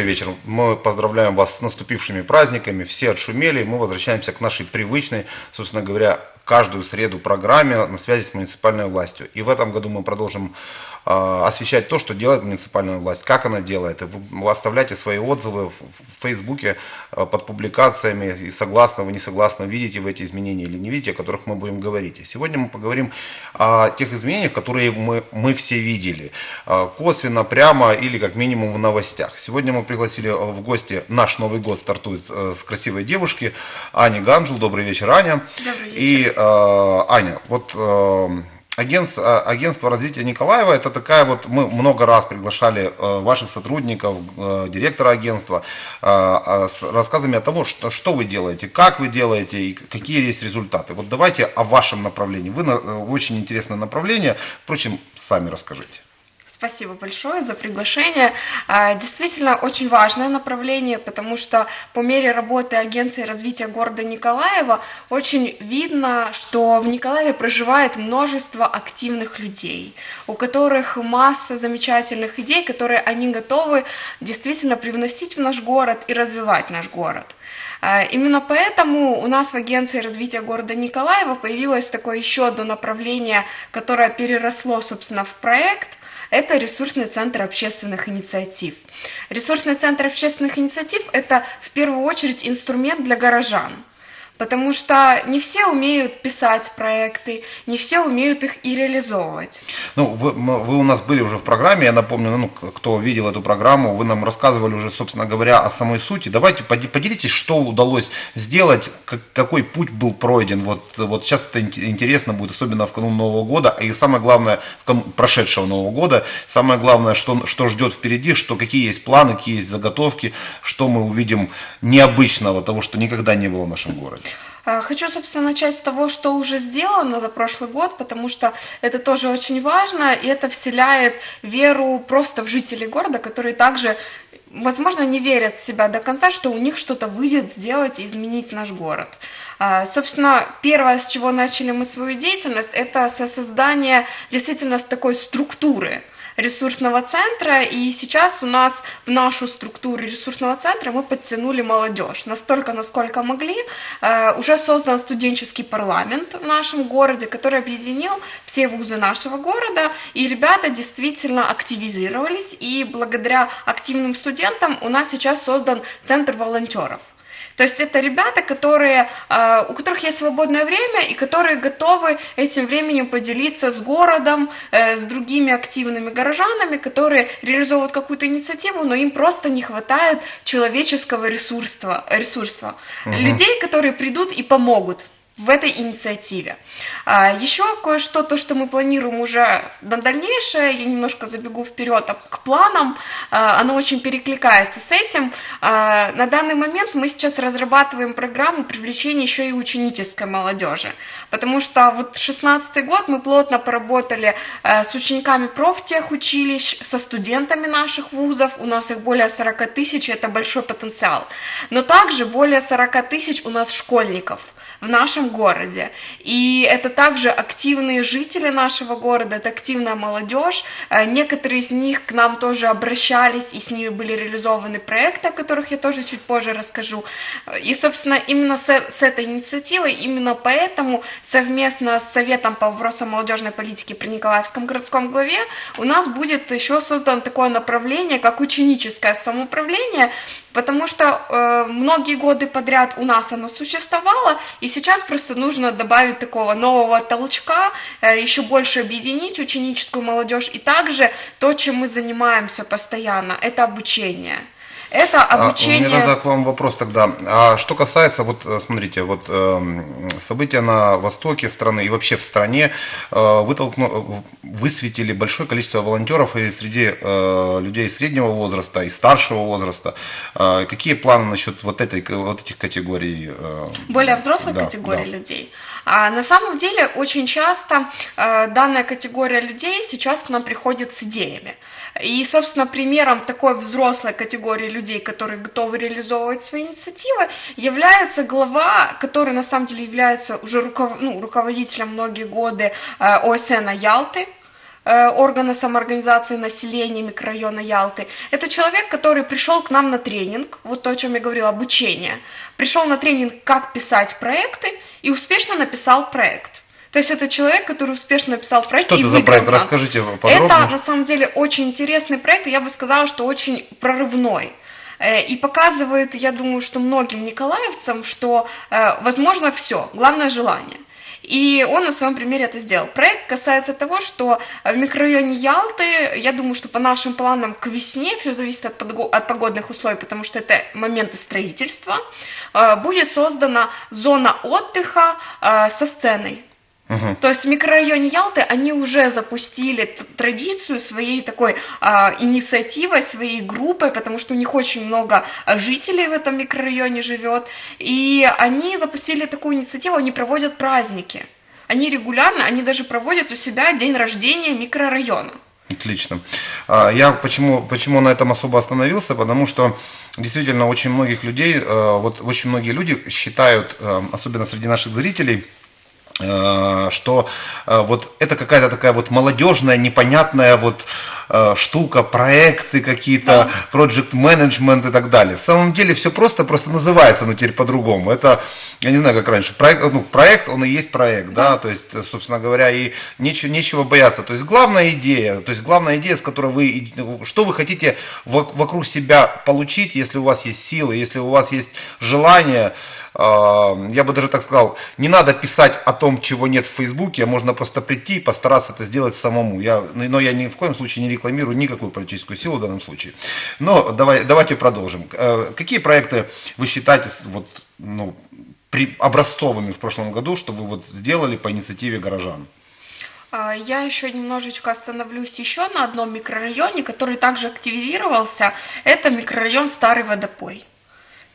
Добрый вечер. Мы поздравляем вас с наступившими праздниками. Все отшумели. Мы возвращаемся к нашей привычной, собственно говоря, каждую среду программе на связи с муниципальной властью. И в этом году мы продолжим освещать то, что делает муниципальная власть, как она делает. И вы оставляйте свои отзывы в, Фейсбуке э, под публикациями, и согласно вы, не согласно, видите вы эти изменения или не видите, о которых мы будем говорить. И сегодня мы поговорим о тех изменениях, которые мы, мы все видели, э, косвенно, прямо или как минимум в новостях. Сегодня мы пригласили в гости, наш Новый год стартует с красивой девушки, Ани Ганжел. Добрый вечер, Аня. Добрый вечер. И Аня, вот агентство, агентство развития Николаева, это такая вот, мы много раз приглашали э, ваших сотрудников, директора агентства с рассказами о том, что, что вы делаете, как вы делаете и какие есть результаты. Вот давайте о вашем направлении. Вы на, очень интересное направление, впрочем, сами расскажите. Спасибо большое за приглашение. А, действительно, очень важное направление, потому что по мере работы Агенции развития города Николаева очень видно, что в Николаеве проживает множество активных людей, у которых масса замечательных идей, которые они готовы действительно привносить в наш город и развивать наш город. А, именно поэтому у нас в Агенции развития города Николаева появилось такое еще одно направление, которое переросло, собственно, в проект, это ресурсный центр общественных инициатив. Ресурсный центр общественных инициатив – это в первую очередь инструмент для горожан – потому что не все умеют писать проекты, не все умеют их и реализовывать. Ну, вы, вы у нас были уже в программе, я напомню, ну, кто видел эту программу, вы нам рассказывали уже, собственно говоря, о самой сути. Давайте поделитесь, что удалось сделать, какой путь был пройден. Вот, вот сейчас это интересно будет, особенно в канун Нового года, и самое главное, в канун прошедшего Нового года, самое главное, что, что ждет впереди, что какие есть планы, какие есть заготовки, что мы увидим необычного, того, что никогда не было в нашем городе. А, хочу, собственно, начать с того, что уже сделано за прошлый год, потому что это тоже очень важно, и это вселяет веру просто в жителей города, которые также, возможно, не верят в себя до конца, что у них что-то выйдет сделать и изменить наш город. А, собственно, первое, с чего начали мы свою деятельность, это со создания действительно такой структуры – ресурсного центра, и сейчас у нас в нашу структуру ресурсного центра мы подтянули молодежь. Настолько, насколько могли, э, уже создан студенческий парламент в нашем городе, который объединил все вузы нашего города, и ребята действительно активизировались, и благодаря активным студентам у нас сейчас создан центр волонтеров. То есть это ребята, которые, а, у которых есть свободное время и которые готовы этим временем поделиться с городом, э, с другими активными горожанами, которые реализовывают какую-то инициативу, но им просто не хватает человеческого ресурса, ресурса. Угу. людей, которые придут и помогут в этой инициативе. А, еще кое-что, то, что мы планируем уже на дальнейшее, я немножко забегу вперед к планам, а, оно очень перекликается с этим. А, на данный момент мы сейчас разрабатываем программу привлечения еще и ученической молодежи, потому что вот 16 год мы плотно поработали а, с учениками профтехучилищ, со студентами наших вузов, у нас их более 40 тысяч, это большой потенциал, но также более 40 тысяч у нас школьников – в нашем городе. И это также активные жители нашего города, это активная молодежь. Э, некоторые из них к нам тоже обращались, и с ними были реализованы проекты, о которых я тоже чуть позже расскажу. И, собственно, именно с, с этой инициативой, именно поэтому совместно с Советом по вопросам молодежной политики при Николаевском городском главе у нас будет еще создано такое направление, как ученическое самоуправление, потому что э, многие годы подряд у нас оно существовало, и сейчас просто нужно добавить такого нового толчка, э, еще больше объединить ученическую молодежь, и также то, чем мы занимаемся постоянно, это обучение. Это обучение... А, у меня тогда к вам вопрос тогда. А что касается, вот э, смотрите, вот э, события на востоке страны и вообще в стране э, вытолкну, высветили большое количество волонтеров и среди э, людей среднего возраста и старшего возраста. Э, какие планы насчет вот, этой, вот этих категорий? Более взрослых да, категорий да. людей? А на самом деле очень часто данная категория людей сейчас к нам приходит с идеями. И, собственно, примером такой взрослой категории людей, которые готовы реализовывать свои инициативы, является глава, который на самом деле является уже руков... ну, руководителем многие годы э, ОСН Ялты, э, органа самоорганизации населения микрорайона Ялты. Это человек, который пришел к нам на тренинг, вот то, о чем я говорила, обучение. Пришел на тренинг, как писать проекты, и успешно написал проект. То есть это человек, который успешно написал проект. Что и это за выиграл проект? нам. Расскажите подробнее. Это на самом деле очень интересный проект, и я бы сказала, что очень прорывной. Э, И показывает, я думаю, что многим николаевцам, что э, возможно все, главное желание. И он на своем примере это сделал. Проект касается того, что в микрорайоне Ялты, я думаю, что по нашим планам к весне, все зависит от, подго- от погодных условий, потому что это моменты строительства, э, будет создана зона отдыха со сценой. То есть в микрорайоне Ялты они уже запустили традицию своей такой а, инициативой, своей группой, потому что у них очень много а, жителей в этом микрорайоне живет. И они запустили такую инициативу, они проводят праздники. Они регулярно, они даже проводят у себя день рождения микрорайона. Отлично. А, Я почему, почему на этом особо остановился, потому что действительно очень многих людей, э, вот очень многие люди считают, э, особенно среди наших зрителей, что э, вот это какая-то такая вот молодежная, непонятная вот э, штука, проекты какие-то, project management и так далее. В самом деле все просто, просто называется, но теперь по-другому. Это, я не знаю, как раньше, проект, ну, проект, он и есть проект, да, то есть, э, собственно говоря, и нечего, нечего бояться. То есть главная идея, то есть главная идея, с которой вы, и- что вы хотите вок- вокруг себя получить, если у вас есть силы, если у вас есть желание, э, я бы даже так сказал, не надо писать о том, чего нет в Фейсбуке, а можно просто прийти и постараться это сделать самому. Я, но я ни в коем случае не рекламирую никакую политическую силу в данном случае. Но давай, давайте продолжим. Э, Какие проекты вы считаете вот, ну, при, образцовыми в прошлом году, что вы вот сделали по инициативе горожан? А, Я еще немножечко остановлюсь еще на одном микрорайоне, который также активизировался. Это микрорайон Старый Водопой.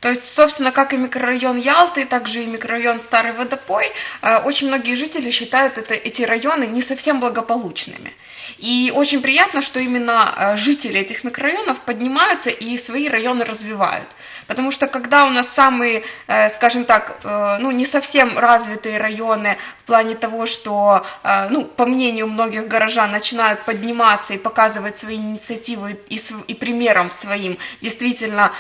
То есть, собственно, как и микрорайон Ялты, также и микрорайон Старый Водопой, э, очень многие жители считают это, эти районы не совсем благополучными. И очень приятно, что именно э, жители этих микрорайонов поднимаются и свои районы развивают. Потому что когда у нас самые, э, скажем так, э, ну, не совсем развитые районы в плане того, что, э, ну, по мнению многих горожан, начинают подниматься и показывать свои инициативы и, и примером своим действительно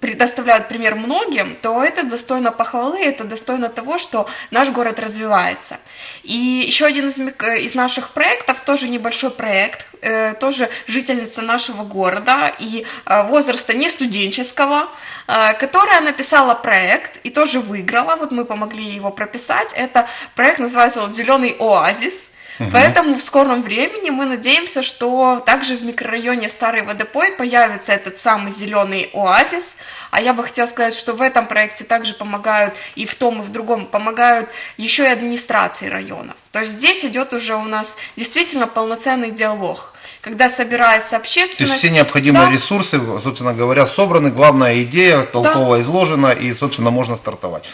предоставляют пример многим, то это достойно похвалы, это достойно того, что наш город развивается. И еще один из, из наших проектов, тоже небольшой проект, э, тоже жительница нашего города и э, возраста не студенческого, э, которая написала проект и тоже выиграла, вот мы помогли его прописать, это проект называется вот «Зеленый оазис», Поэтому в скором времени мы надеемся, что также в микрорайоне Старый Водопой появится этот самый зеленый оазис. А я бы хотела сказать, что в этом проекте также помогают и в том, и в другом помогают еще и администрации районов. То есть здесь идет уже у нас действительно полноценный диалог когда собирается То общественность. есть все необходимые Да. ресурсы, собственно говоря, собраны, главная идея толково изложена и, собственно, можно стартовать.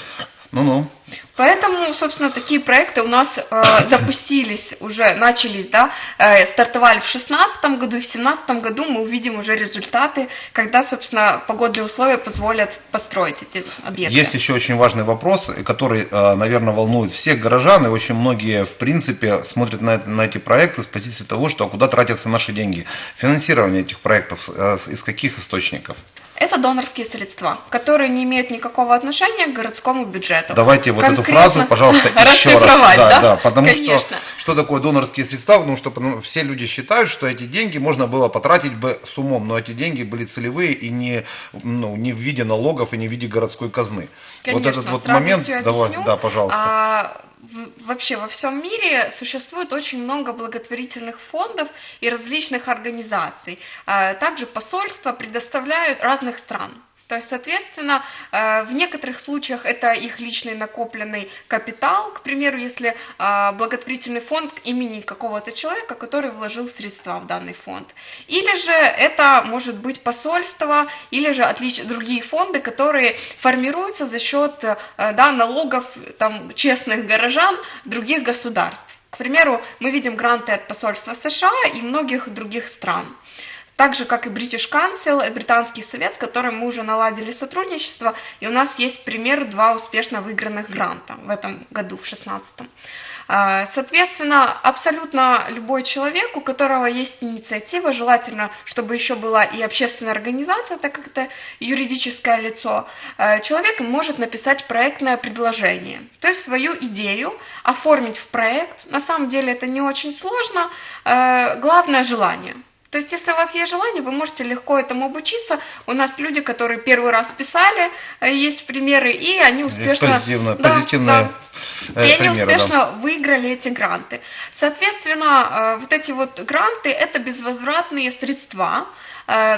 Ну-ну. Поэтому, собственно, такие проекты у нас э, запустились уже, начались, да, э, стартовали в 2016 году, и в 2017 году мы увидим уже результаты, когда, собственно, погодные условия позволят построить эти объекты. Есть еще очень важный вопрос, который, э, наверное, волнует всех горожан, и очень многие, в принципе, смотрят на, на эти проекты с позиции того, что куда тратятся наши деньги. Финансирование этих проектов э, из каких источников? Это донорские средства, которые не имеют никакого отношения к городскому бюджету. Давайте вот эту Конкретно фразу, пожалуйста, еще раз. расшифровать, да? да, потому Конечно. что что такое донорские средства? Потому что потому, все люди считают, что эти деньги можно было потратить бы с умом, но эти деньги были целевые и не, ну, не в виде налогов и не в виде городской казны. вот Конечно, этот вот момент, давай, да, пожалуйста. А, вообще во всем мире существует очень много благотворительных фондов и различных организаций. А, также посольства предоставляют разных стран. То есть, соответственно, э, в некоторых случаях это их личный накопленный капитал, к примеру, если а, благотворительный фонд имени какого-то человека, который вложил средства в данный фонд. Или же это может быть посольство, или же другие фонды, которые формируются за счет э, да, налогов там, честных горожан других государств. К примеру, мы видим гранты от посольства США и многих других стран. Так же, как и British Council, британский совет, с которым мы уже наладили сотрудничество, и у нас есть пример два успешно выигранных гранта в этом году, в 2016. А, соответственно, абсолютно любой человек, у которого есть инициатива, желательно, чтобы еще была и общественная организация, так как это юридическое лицо, а, человек может написать проектное предложение, то есть свою идею оформить в проект. На самом деле это не очень сложно, а, главное желание – то есть, если у вас есть желание, вы можете легко этому обучиться. У нас люди, которые первый раз писали, э, есть примеры, и они успешно... Позитивно, да, позитивные да. Э, и они успешно да. выиграли эти гранты. Соответственно, э, вот эти вот гранты – это безвозвратные средства,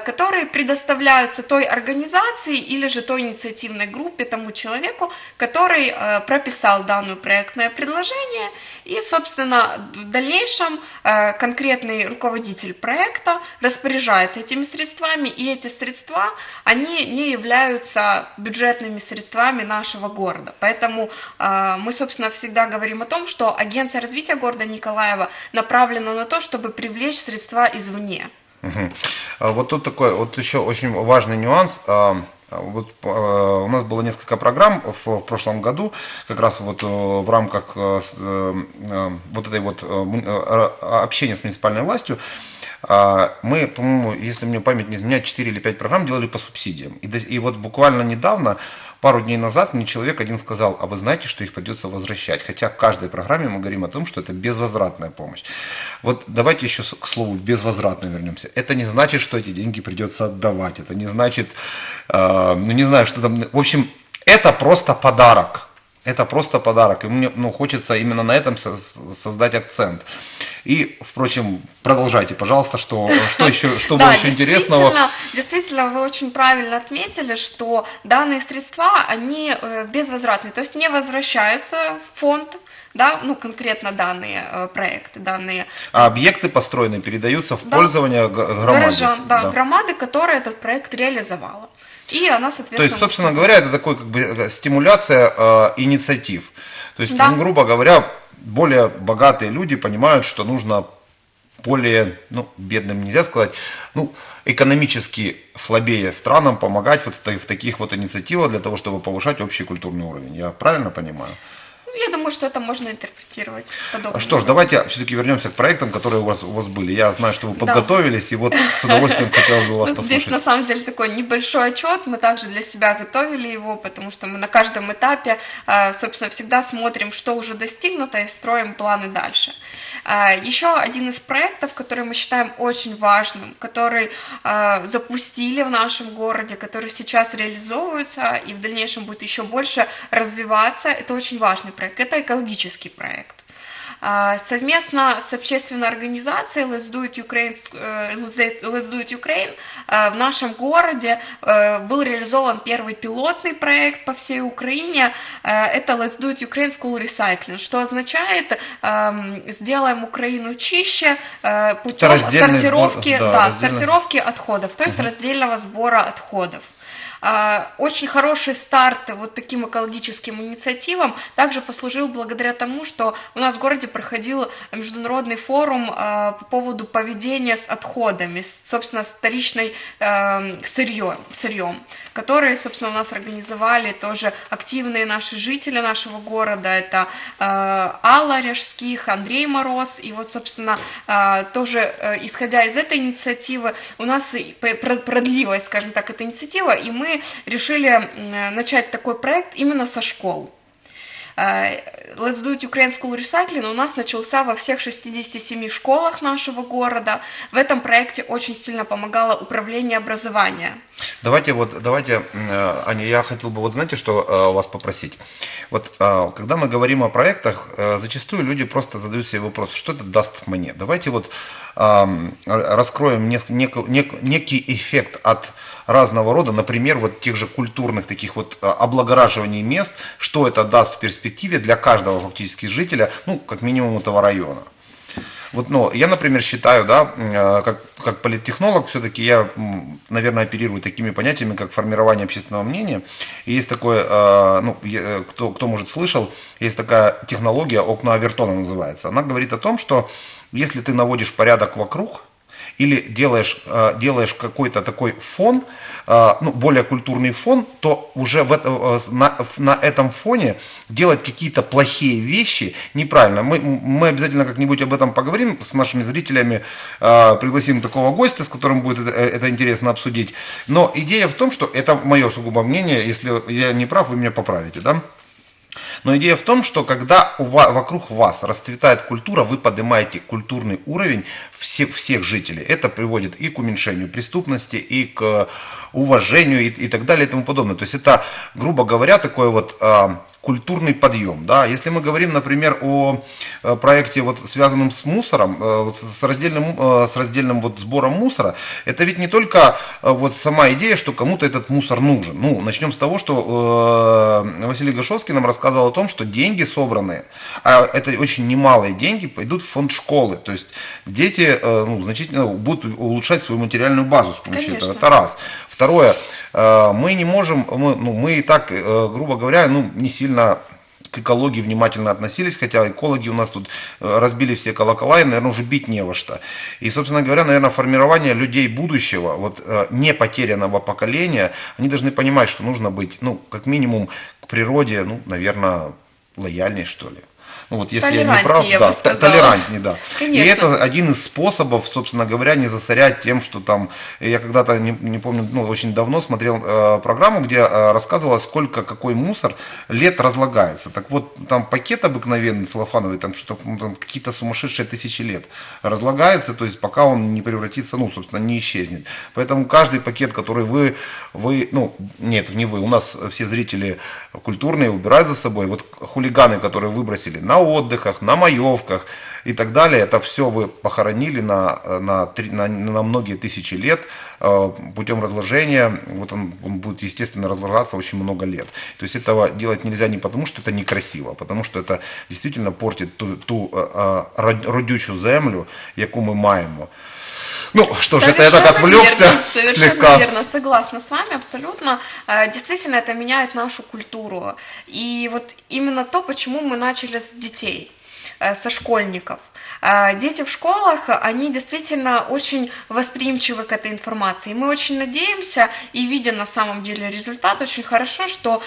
которые предоставляются той организации или же той инициативной группе, тому человеку, который э, прописал данное проектное предложение, и, собственно, в дальнейшем э, конкретный руководитель проекта распоряжается этими средствами, и эти средства, они не являются бюджетными средствами нашего города. Поэтому мы, собственно, всегда говорим о том, что Агенция развития города Николаева направлена на то, чтобы привлечь средства извне. Угу. Вот тут такой, вот еще очень важный нюанс. А, вот у нас было несколько программ в, прошлом году, как раз вот э, в рамках э, э, вот этой вот общения с муниципальной властью. А, мы, по-моему, если мне память не изменяет, 4 или 5 программ делали по субсидиям. И вот буквально недавно Пару дней назад мне человек один сказал, а вы знаете, что их придется возвращать. Хотя в каждой программе мы говорим о том, что это безвозвратная помощь. Вот давайте еще к слову безвозвратно вернемся. Это не значит, что эти деньги придется отдавать. Это не значит, э, ну не знаю, что там. В общем, это просто подарок. Это просто подарок. И мне ну, хочется именно на этом создать акцент. И, впрочем, продолжайте, пожалуйста, что, что еще, что было еще интересного. Действительно, вы очень правильно отметили, что данные средства, они э, безвозвратные, то есть не возвращаются в фонд, да, ну конкретно данные э, проекты, данные. А объекты построенные передаются в да. пользование громаде. Горожан, да, да, громады, которая этот проект реализовала. И она, соответственно... То есть, собственно говоря, это такой как бы э, стимуляция э, инициатив. То есть, да. ну, грубо говоря, более богатые люди понимают, что нужно более, ну, бедным нельзя сказать, ну, экономически слабее странам помогать вот в таких вот инициативах для того, чтобы повышать общий культурный уровень. Я правильно понимаю? Я думаю, что это можно интерпретировать подобно. Что ж, давайте все-таки вернемся к проектам, которые у вас, у вас были. Я знаю, что вы подготовились, да. и вот с удовольствием хотелось бы вас ну, послушать. Здесь на самом деле такой небольшой отчет. Мы также для себя готовили его, потому что мы на каждом этапе, а, собственно, всегда смотрим, что уже достигнуто, и строим планы дальше. А, Еще один из проектов, который мы считаем очень важным, который а, запустили в нашем городе, который сейчас реализовывается и в дальнейшем будет еще больше развиваться, это очень важный проект проект, это экологический проект. А, совместно с общественной организацией Let's Do It Ukraine, э, Let's Do It Ukraine э, в нашем городе э, был реализован первый пилотный проект по всей Украине. Это Let's Do It Ukraine School Recycling, что означает эм, сделаем Украину чище путем сортировки, сбор, да, да, сортировки отходов, то есть угу. раздельного сбора отходов. А, очень хороший старт вот таким экологическим инициативам также послужил благодаря тому, что у нас в городе проходил международный форум а, по поводу поведения с отходами, собственно, вторичной сырьем, сырьем которые, собственно, у нас организовали тоже активные наши жители нашего города. Это Алла Ряжских, Андрей Мороз. И вот, собственно, тоже э, исходя из этой инициативы, у нас продлилась, скажем так, эта инициатива, и мы решили начать такой проект именно со школ. Э, Let's Do It Ukraine School Recycling у нас начался во всех 67 школах нашего города. В этом проекте очень сильно помогало управление образования. Давайте вот, давайте, э, Аня, я хотел бы вот знаете, что э, вас попросить. Вот когда мы говорим о проектах, зачастую люди просто задают себе вопрос, что это даст мне. Давайте вот раскроем некий эффект от разного рода, например, вот тех же культурных таких вот облагораживаний мест, что это даст в перспективе для каждого фактически жителя, ну, как минимум этого района. Вот, ну, я, например, считаю, да, как, как политтехнолог, все-таки я, наверное, оперирую такими понятиями, как формирование общественного мнения. И есть такое, ну, кто, кто может слышал, есть такая технология, окна Авертона называется. Она говорит о том, что если ты наводишь порядок вокруг, или делаешь, э, делаешь какой-то такой фон, э, ну, более культурный фон, то уже в это, э, на, на этом фоне делать какие-то плохие вещи неправильно. Мы, мы обязательно как-нибудь об этом поговорим с нашими зрителями, пригласим такого гостя, с которым будет это, это интересно обсудить. Но идея в том, что это мое сугубо мнение, если я не прав, вы меня поправите, да? Но идея в том, что когда вас, вокруг вас расцветает культура, вы поднимаете культурный уровень всех, всех жителей. Это приводит и к уменьшению преступности, и к уважению, и, и так далее, и тому подобное. То есть это, грубо говоря, такое вот а, культурный подъем. Да? Если мы говорим, например, о э, проекте, вот, связанном с мусором, э, с раздельным, э, с раздельным вот, сбором мусора, это ведь не только вот, сама идея, что кому-то этот мусор нужен. Ну, начнем с того, что э, Василий Гашовский нам рассказал о том, что деньги собранные, а это очень немалые деньги, пойдут в фонд школы. То есть дети э, ну, значительно будут улучшать свою материальную базу с помощью Конечно. этого. Это раз. Второе, э, мы не можем, мы, ну, мы и так, э, грубо говоря, ну, не сильно к экологии внимательно относились, хотя экологи у нас тут э, разбили все колокола, и, наверное, уже бить не во что. И, собственно говоря, наверное, формирование людей будущего, вот не потерянного поколения, они должны понимать, что нужно быть, ну, как минимум, к природе, ну, наверное, лояльней, что ли. Ну, вот если я не прав, я да, толерантнее, да. Конечно. И это один из способов, собственно говоря, не засорять тем, что там, я когда-то, не, не помню, ну, очень давно смотрел э, программу, где э, рассказывалось, сколько какой мусор лет разлагается. Так вот, там пакет обыкновенный, целлофановый, там что-то, там какие-то сумасшедшие тысячи лет разлагается, то есть пока он не превратится, ну, собственно, не исчезнет. Поэтому каждый пакет, который вы, вы, ну, нет, не вы, у нас все зрители культурные убирают за собой, вот хулиганы, которые выбросили на отдыхах, на маевках и так далее. Это все вы похоронили на, на, на, на многие тысячи лет э, путем разложения. Вот он, он будет, естественно, разлагаться очень много лет. То есть этого делать нельзя не потому, что это некрасиво, а потому что это действительно портит ту, ту э, э родючую землю, яку мы маємо. Ну, что ж, это я так отвлекся верно, совершенно слегка. верно, согласна с вами абсолютно. Э, действительно, это меняет нашу культуру. И вот именно то, почему мы начали с детей, э, со школьников. Э, дети в школах, они действительно очень восприимчивы к этой информации. Мы очень надеемся и видим на самом деле результат очень хорошо, что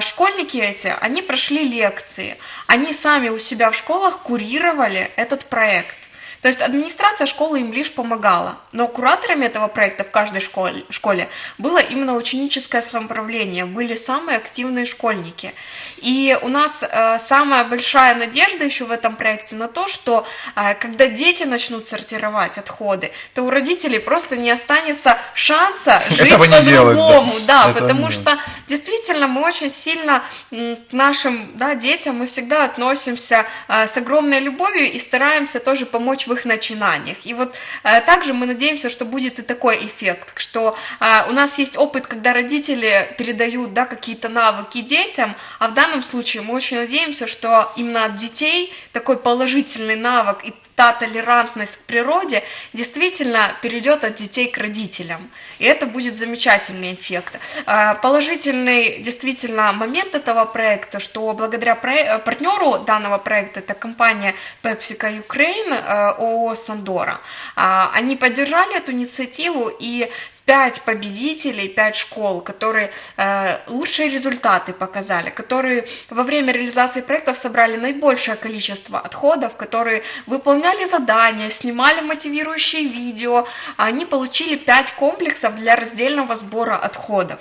школьники эти, они прошли лекции, они сами у себя в школах курировали этот проект. То есть администрация школы им лишь помогала, но кураторами этого проекта в каждой школе, школе было именно ученическое самоуправление, были самые активные школьники. И у нас э, самая большая надежда еще в этом проекте на то, что э, когда дети начнут сортировать отходы, то у родителей просто не останется шанса жить по-другому. Да, да потому что действительно мы очень сильно к нашим да, детям мы всегда относимся э, с огромной любовью и стараемся тоже помочь в их начинаниях. И вот э, также мы надеемся, что будет и такой эффект, что э, у нас есть опыт, когда родители передают да, какие-то навыки детям, а в данном случае мы очень надеемся, что именно от детей такой положительный навык и та толерантность к природе действительно перейдет от детей к родителям. И это будет замечательный эффект. А, положительный действительно момент этого проекта, что благодаря партнеру данного проекта, это компания PepsiCo Ukraine, э, ООО Сандора, а, они поддержали эту инициативу и пять победителей, пять школ, которые э, лучшие результаты показали, которые во время реализации проектов собрали наибольшее количество отходов, которые выполняли задания, снимали мотивирующие видео, они получили пять комплексов для раздельного сбора отходов.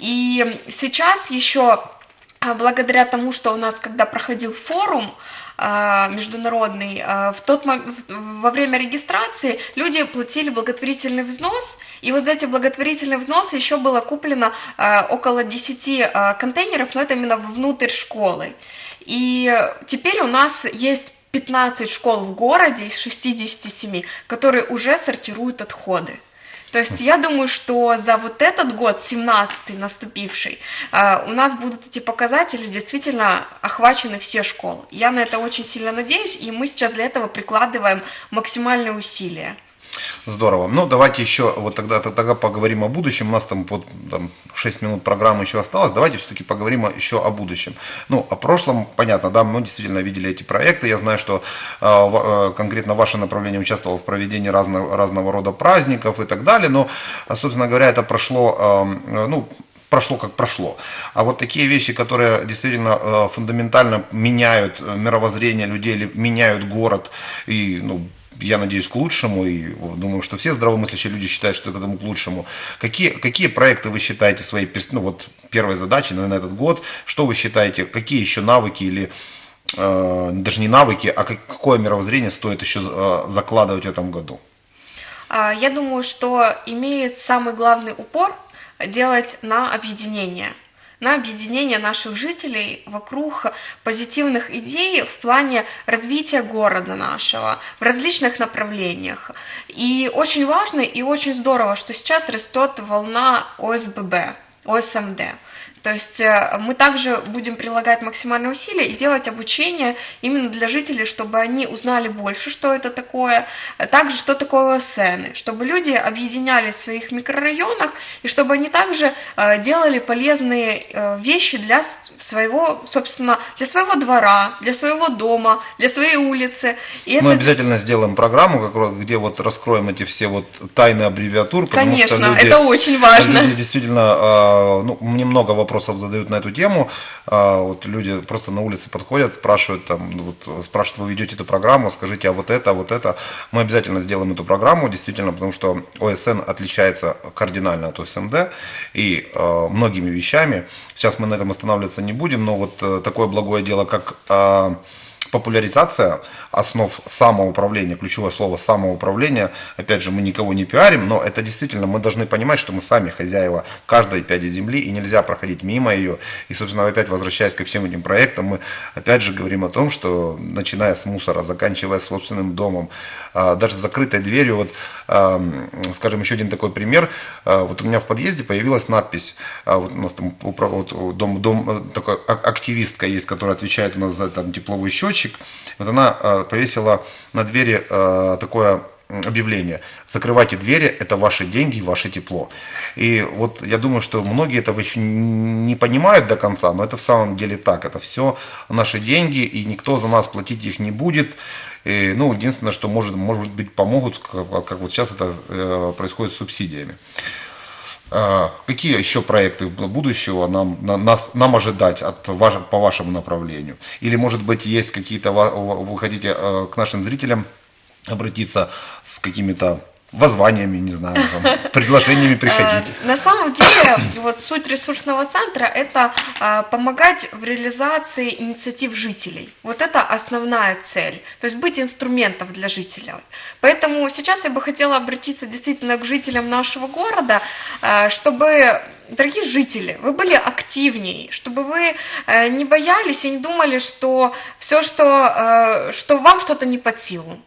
И сейчас еще а, благодаря тому, что у нас, когда проходил форум, международный, а, в тот во время регистрации люди платили благотворительный взнос, и вот за эти благотворительные взносы еще было куплено а, около 10 контейнеров, но это именно внутрь школы. И теперь у нас есть 15 школ в городе из 67, которые уже сортируют отходы. То есть я думаю, что за вот этот год, 17-й наступивший, а, у нас будут эти показатели действительно охвачены все школы. Я на это очень сильно надеюсь, и мы сейчас для этого прикладываем максимальные усилия. Здорово. Ну, давайте еще вот тогда, тогда поговорим о будущем. У нас там, вот, там 6 минут программы еще осталось. Давайте все-таки поговорим еще о будущем. Ну, о прошлом, понятно, да, мы действительно видели эти проекты. Я знаю, что э, конкретно ваше направление участвовало в проведении разного, разного рода праздников и так далее. Но, собственно говоря, это прошло, э, ну, прошло как прошло. А вот такие вещи, которые действительно э, фундаментально меняют мировоззрение людей или меняют город и ну, я надеюсь, к лучшему, и думаю, что все здравомыслящие люди считают, что это к лучшему. Какие, какие проекты вы считаете своей, ну вот, первой задачей на, на этот год? Что вы считаете, какие еще навыки или э, даже не навыки, а какое мировоззрение стоит еще э, закладывать в этом году? А, я думаю, что имеет самый главный упор делать на объединение – на объединение наших жителей вокруг позитивных идей в плане развития города нашего в различных направлениях. И очень важно и очень здорово, что сейчас растет волна ОСББ, ОСМД. То есть э, мы также будем прилагать максимальные усилия и делать обучение именно для жителей, чтобы они узнали больше, что это такое, а также что такое ОСН, чтобы люди объединялись в своих микрорайонах и чтобы они также э, делали полезные э, вещи для своего, собственно, для своего двора, для своего дома, для своей улицы. И мы это... обязательно сделаем программу, где вот раскроем эти все вот тайные аббревиатуры. Конечно, люди, это очень важно. Люди действительно, ну, мне много вопросов вопросов задают на эту тему. А, вот люди просто на улице подходят, спрашивают, там, ну, вот, спрашивают, вы ведете эту программу, скажите, а вот это, вот это. Мы обязательно сделаем эту программу, действительно, потому что ОСН отличается кардинально от ОСМД и э, многими вещами. Сейчас мы на этом останавливаться не будем, но вот э, такое благое дело, как э, популяризация основ самоуправления, ключевое слово самоуправление, опять же, мы никого не пиарим, но это действительно, мы должны понимать, что мы сами хозяева каждой пяди земли, и нельзя проходить мимо ее. И, собственно, опять возвращаясь ко всем этим проектам, мы опять же говорим о том, что начиная с мусора, заканчивая собственным домом, даже с закрытой дверью, вот, скажем, еще один такой пример, а, вот у меня в подъезде появилась надпись, а, вот у нас там вот, дом, дом, э, такой активистка есть, которая отвечает у нас за там, тепловой счетчик, вот она повесила на двери такое объявление. Закрывайте двери, это ваши деньги, ваше тепло. И вот я думаю, что многие этого еще не понимают до конца, но это в самом деле так. Это все наши деньги, и никто за нас платить их не будет. И, ну, единственное, что может, может быть помогут, как, как вот сейчас это э, происходит с субсидиями. Э, какие еще проекты будущего нам, на, нас, нам ожидать от, по вашему направлению? Или, может быть, есть какие-то, вы хотите э, к нашим зрителям обратиться с какими-то воззваниями, не знаю, там, предложениями э, приходить. На самом деле, вот суть ресурсного центра – это э, помогать в реализации инициатив жителей. Вот это основная цель, то есть быть инструментом для жителей. Поэтому сейчас я бы хотела обратиться действительно к жителям нашего города, э, чтобы дорогие жители, вы были активнее, чтобы вы не боялись и не думали, что все, что, что вам что-то не под силу.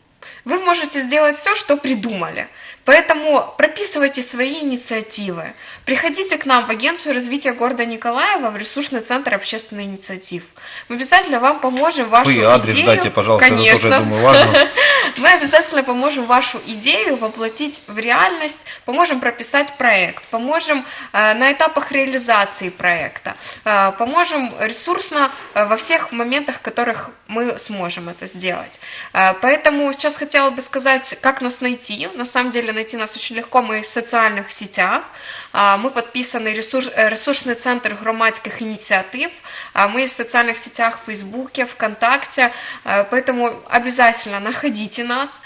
Вы можете сделать все, что придумали. Поэтому прописывайте свои инициативы. Приходите к нам в агенцию развития города Николаева в ресурсный центр общественных инициатив. Мы обязательно вам поможем вашу Вы адрес идею. дайте, пожалуйста, Конечно. это тоже, я думаю, важно. Мы обязательно поможем вашу идею воплотить в реальность, поможем прописать проект, поможем э, на этапах реализации проекта, э, поможем ресурсно э, во всех моментах, в которых мы сможем это сделать. Поэтому сейчас хотела бы сказать, как нас найти. На самом деле найти нас очень легко, мы в социальных сетях. Э, мы подписаны ресурс, э, ресурсный центр громадских инициатив. Э, мы в социальных сетях в Фейсбуке, ВКонтакте. Э, поэтому обязательно находите нас.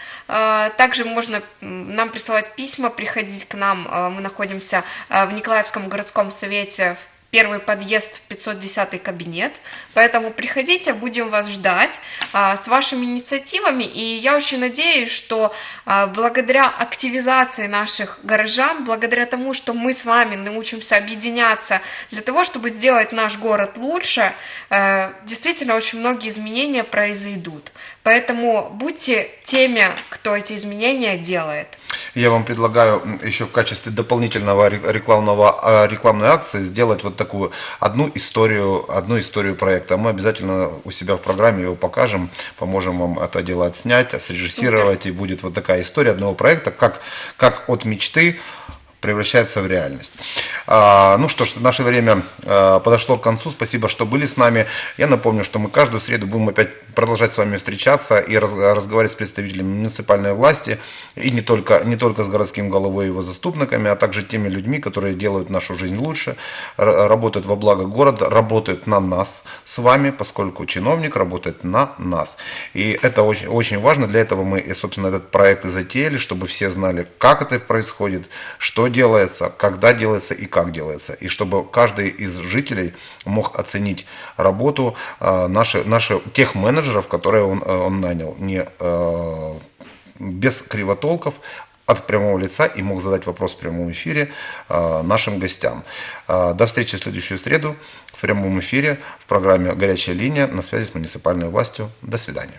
Также можно нам присылать письма, приходить к нам. Мы находимся в Николаевском городском совете в первый подъезд, 510 кабинет. Поэтому приходите, будем вас ждать а, с вашими инициативами. И я очень надеюсь, что а, благодаря активизации наших горожан, благодаря тому, что мы с вами научимся объединяться для того, чтобы сделать наш город лучше, а, действительно очень многие изменения произойдут. Поэтому будьте теми, кто эти изменения делает. Я вам предлагаю еще в качестве дополнительного ре- рекламного, а, рекламной акции сделать вот такую одну историю, одну историю проекта. Мы обязательно у себя в программе его покажем, поможем вам это дело отснять, срежиссировать, и будет вот такая история одного проекта, как, как от мечты превращается в реальность. А, ну что ж, наше время а, подошло к концу. Спасибо, что были с нами. Я напомню, что мы каждую среду будем опять продолжать с вами встречаться и раз- разговаривать с представителями муниципальной власти и не только, не только с городским головой и его заступниками, а также теми людьми, которые делают нашу жизнь лучше, работают во благо города, работают на нас с вами, поскольку чиновник работает на нас. И это очень, очень важно. Для этого мы, собственно, этот проект и затеяли, чтобы все знали, как это происходит, что делается, когда делается и как делается. И чтобы каждый из жителей мог оценить работу э, наши, наши, тех менеджеров, которые он, э, он нанял. Не, э, без кривотолков, от прямого лица и мог задать вопрос в прямом эфире нашим гостям. До встречи в следующую среду в прямом эфире в программе «Горячая линия» на связи с муниципальной властью. До свидания.